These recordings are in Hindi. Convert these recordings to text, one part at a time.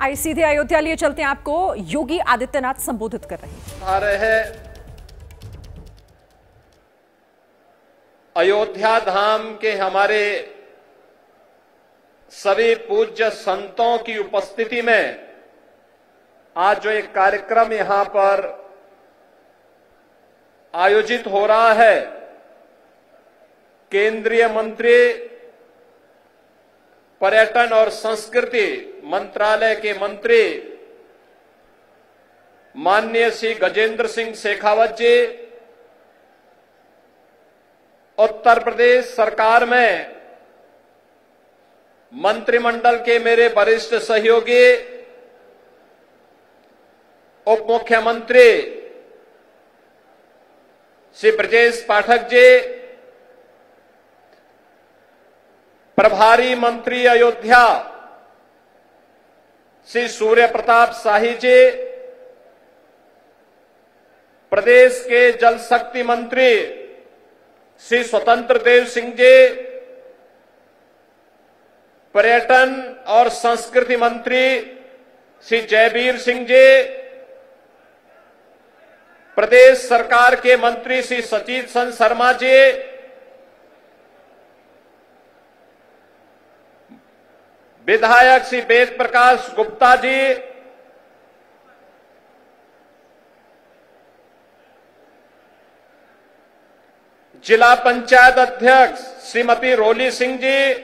आई सीधे अयोध्या लिए चलते हैं आपको। योगी आदित्यनाथ संबोधित कर रहे हैं। आ रहे हैं अयोध्या धाम के हमारे सभी पूज्य संतों की उपस्थिति में आज जो एक कार्यक्रम यहाँ पर आयोजित हो रहा है, केंद्रीय मंत्री पर्यटन और संस्कृति मंत्रालय के मंत्री माननीय श्री गजेंद्र सिंह शेखावत जी, उत्तर प्रदेश सरकार में मंत्रिमंडल के मेरे वरिष्ठ सहयोगी उप मुख्यमंत्री श्री ब्रजेश पाठक जी प्रभारी मंत्री अयोध्या, श्री सूर्य प्रताप शाही जी, प्रदेश के जल शक्ति मंत्री श्री स्वतंत्र देव सिंह जी, पर्यटन और संस्कृति मंत्री श्री जयवीर सिंह जी, प्रदेश सरकार के मंत्री श्री सचित सन शर्मा जी विधायक श्री वेद प्रकाश गुप्ता जी, जिला पंचायत अध्यक्ष श्रीमती रोली सिंह जी,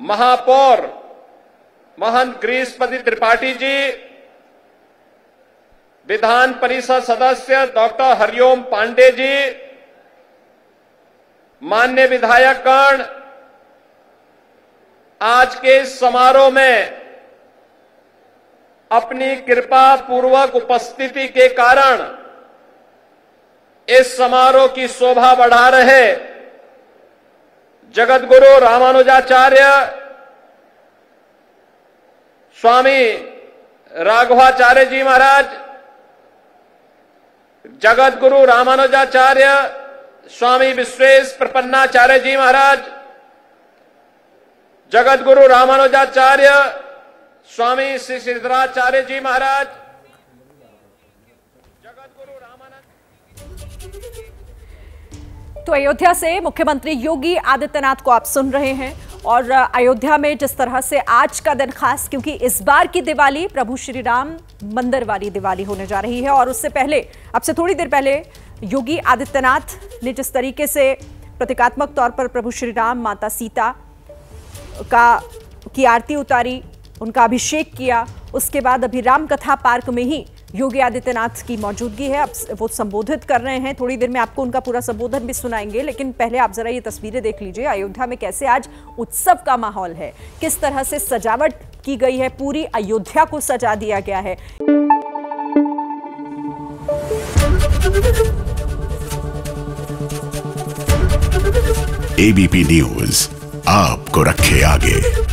महापौर महंत ग्रीष्पति त्रिपाठी जी, विधान परिषद सदस्य डॉक्टर हरिओम पांडे जी, मान्य विधायकगण आज के समारोह में अपनी कृपा पूर्वक उपस्थिति के कारण इस समारोह की शोभा बढ़ा रहे जगत गुरु रामानुजाचार्य स्वामी राघवाचार्य जी महाराज जगत गुरु रामानुजाचार्य स्वामी विश्वेश प्रपन्नाचार्य जी महाराज जगत गुरु रामानुजाचार्य स्वामी श्री सिद्धराचार्य जी महाराज। तो अयोध्या से मुख्यमंत्री योगी आदित्यनाथ को आप सुन रहे हैं और अयोध्या में जिस तरह से आज का दिन खास, क्योंकि इस बार की दिवाली प्रभु श्री राम मंदिर वाली दिवाली होने जा रही है। और उससे पहले, अब से थोड़ी देर पहले योगी आदित्यनाथ ने जिस तरीके से प्रतीकात्मक तौर पर प्रभु श्री राम, माता सीता का, की आरती उतारी, उनका अभिषेक किया। उसके बाद अभी रामकथा पार्क में ही योगी आदित्यनाथ की मौजूदगी है। अब वो संबोधित कर रहे हैं। थोड़ी देर में आपको उनका पूरा संबोधन भी सुनाएँगे, लेकिन पहले आप जरा ये तस्वीरें देख लीजिए। अयोध्या में कैसे आज उत्सव का माहौल है। किस तरह से सजावट की गई है? पूरी अयोध्या को सजा दिया गया है। एबीपी न्यूज़ आपको रखे आगे।